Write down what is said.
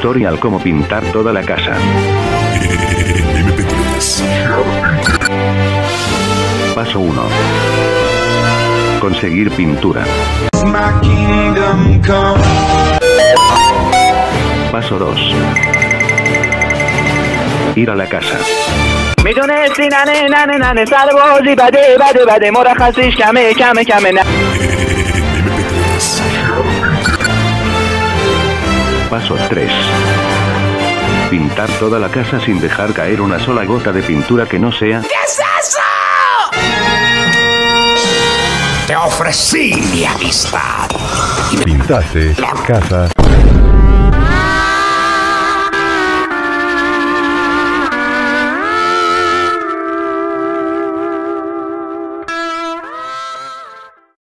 Tutorial cómo pintar toda la casa. Paso 1. Conseguir pintura. Paso 2. Ir a la casa. Paso 3. Pintar toda la casa sin dejar caer una sola gota de pintura que no sea. Te ofrecí mi amistad. Pintaste casa